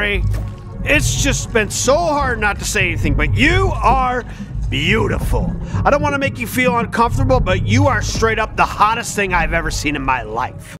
sorry. It's just been so hard not to say anything, but you are beautiful. I don't want to make you feel uncomfortable, but you are straight up the hottest thing I've ever seen in my life.